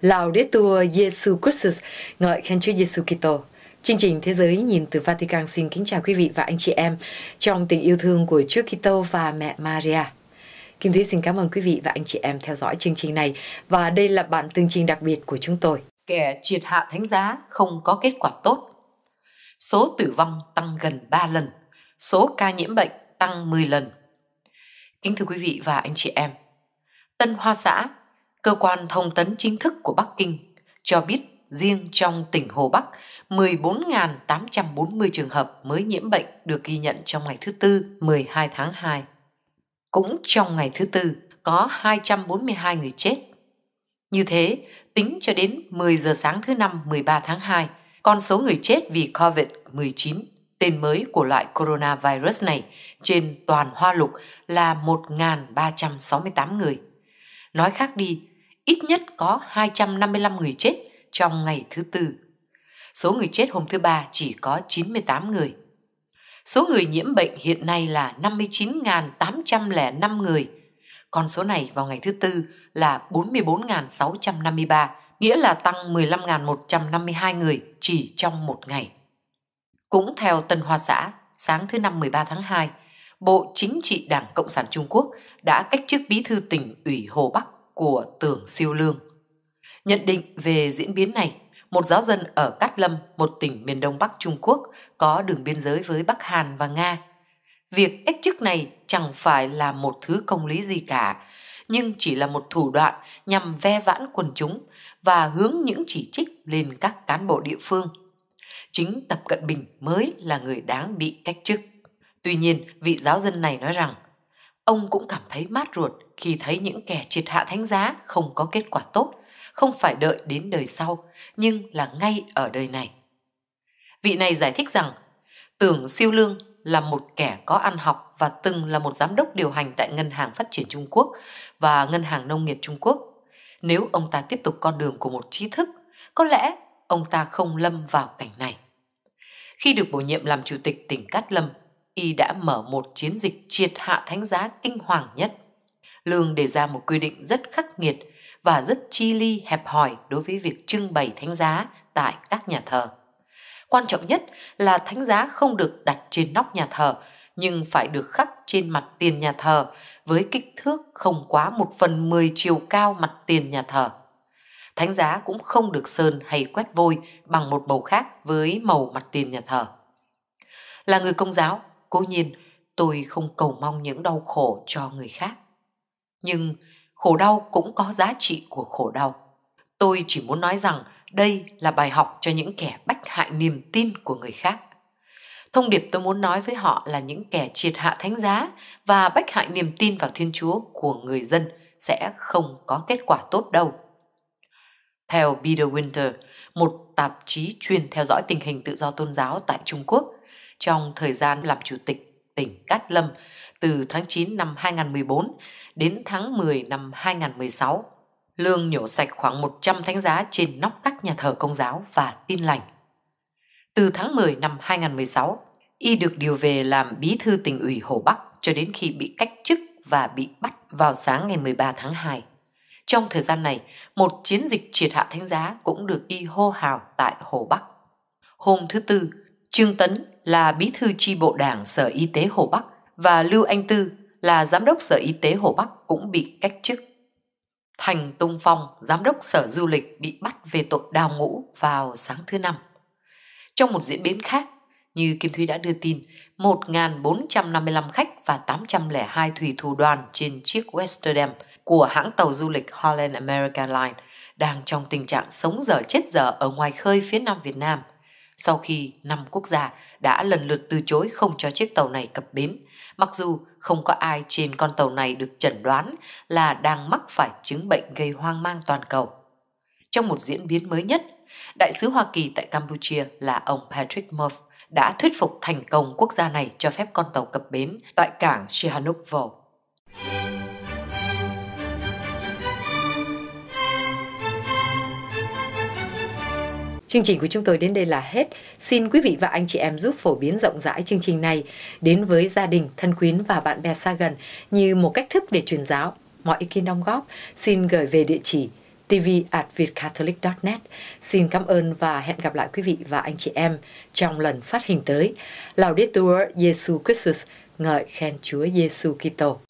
Laudetur Jesu Christus, ngợi khen Chúa Giêsu Kitô. Chương trình Thế giới nhìn từ Vatican xin kính chào quý vị và anh chị em trong tình yêu thương của Chúa Kitô và mẹ Maria. Kim Thúy xin cảm ơn quý vị và anh chị em theo dõi chương trình này và đây là bản tường trình đặc biệt của chúng tôi. Kẻ triệt hạ thánh giá không có kết quả tốt. Số tử vong tăng gần 3 lần, số ca nhiễm bệnh tăng 10 lần. Kính thưa quý vị và anh chị em, Tân Hoa Xã Cơ quan thông tấn chính thức của Bắc Kinh cho biết riêng trong tỉnh Hồ Bắc, 14.840 trường hợp mới nhiễm bệnh được ghi nhận trong ngày thứ Tư 12 tháng 2. Cũng trong ngày thứ Tư, có 242 người chết. Như thế, tính cho đến 10 giờ sáng thứ Năm 13 tháng 2, con số người chết vì COVID-19, tên mới của loại coronavirus này, trên toàn Hoa Lục là 1.368 người. Nói khác đi, ít nhất có 255 người chết trong ngày thứ tư. Số người chết hôm thứ ba chỉ có 98 người. Số người nhiễm bệnh hiện nay là 59.805 người. Con số này vào ngày thứ tư là 44.653, nghĩa là tăng 15.152 người chỉ trong một ngày. Cũng theo Tân Hoa Xã, sáng thứ năm 13 tháng 2, Bộ Chính trị Đảng Cộng sản Trung Quốc đã cách chức bí thư tỉnh ủy Hồ Bắc của Tưởng Siêu Lương. Nhận định về diễn biến này, một giáo dân ở Cát Lâm, một tỉnh miền đông bắc Trung Quốc, có đường biên giới với Bắc Hàn và Nga. Việc cách chức này chẳng phải là một thứ công lý gì cả, nhưng chỉ là một thủ đoạn nhằm ve vãn quần chúng và hướng những chỉ trích lên các cán bộ địa phương. Chính Tập Cận Bình mới là người đáng bị cách chức. Tuy nhiên, vị giáo dân này nói rằng, ông cũng cảm thấy mát ruột khi thấy những kẻ triệt hạ thánh giá không có kết quả tốt, không phải đợi đến đời sau, nhưng là ngay ở đời này. Vị này giải thích rằng, tưởng siêu lương là một kẻ có ăn học và từng là một giám đốc điều hành tại Ngân hàng Phát triển Trung Quốc và Ngân hàng Nông nghiệp Trung Quốc. Nếu ông ta tiếp tục con đường của một trí thức, có lẽ ông ta không lâm vào cảnh này. Khi được bổ nhiệm làm chủ tịch tỉnh Cát Lâm, y đã mở một chiến dịch triệt hạ thánh giá kinh hoàng nhất. Lương đề ra một quy định rất khắc nghiệt và rất chi ly hẹp hòi đối với việc trưng bày thánh giá tại các nhà thờ. Quan trọng nhất là thánh giá không được đặt trên nóc nhà thờ, nhưng phải được khắc trên mặt tiền nhà thờ với kích thước không quá một phần mười chiều cao mặt tiền nhà thờ. Thánh giá cũng không được sơn hay quét vôi bằng một màu khác với màu mặt tiền nhà thờ. Là người công giáo, cố nhiên tôi không cầu mong những đau khổ cho người khác. Nhưng khổ đau cũng có giá trị của khổ đau. Tôi chỉ muốn nói rằng đây là bài học cho những kẻ bách hại niềm tin của người khác. Thông điệp tôi muốn nói với họ là những kẻ triệt hạ thánh giá và bách hại niềm tin vào thiên chúa của người dân sẽ không có kết quả tốt đâu. Theo Peter Winter, một tạp chí chuyên theo dõi tình hình tự do tôn giáo tại Trung Quốc, trong thời gian làm chủ tịch tỉnh Cát Lâm từ tháng 9 năm 2014 đến tháng 10 năm 2016. Lương nhổ sạch khoảng 100 thánh giá trên nóc các nhà thờ công giáo và tin lành. Từ tháng 10 năm 2016, y được điều về làm bí thư tỉnh ủy Hồ Bắc cho đến khi bị cách chức và bị bắt vào sáng ngày 13 tháng 2. Trong thời gian này, một chiến dịch triệt hạ thánh giá cũng được y hô hào tại Hồ Bắc. Hôm thứ Tư, Trương Tấn là bí thư tri bộ đảng Sở Y tế Hồ Bắc và Lưu Anh Tư là giám đốc Sở Y tế Hồ Bắc cũng bị cách chức. Thành Tung Phong, giám đốc Sở Du lịch bị bắt về tội đào ngũ vào sáng thứ năm. Trong một diễn biến khác, như Kim Thúy đã đưa tin, 1.455 khách và 802 thủy thủ đoàn trên chiếc Westerdam của hãng tàu du lịch Holland America Line đang trong tình trạng sống dở chết dở ở ngoài khơi phía nam Việt Nam – sau khi năm quốc gia đã lần lượt từ chối không cho chiếc tàu này cập bến, mặc dù không có ai trên con tàu này được chẩn đoán là đang mắc phải chứng bệnh gây hoang mang toàn cầu. Trong một diễn biến mới nhất, đại sứ Hoa Kỳ tại Campuchia là ông Patrick Murphy đã thuyết phục thành công quốc gia này cho phép con tàu cập bến tại cảng Sihanoukville. Chương trình của chúng tôi đến đây là hết. Xin quý vị và anh chị em giúp phổ biến rộng rãi chương trình này đến với gia đình, thân quyến và bạn bè xa gần như một cách thức để truyền giáo. Mọi ý kiến đóng góp xin gửi về địa chỉ tv.vietcatholic.net Xin cảm ơn và hẹn gặp lại quý vị và anh chị em trong lần phát hình tới. Laudetur Jesu Christus, ngợi khen Chúa Giêsu Kitô.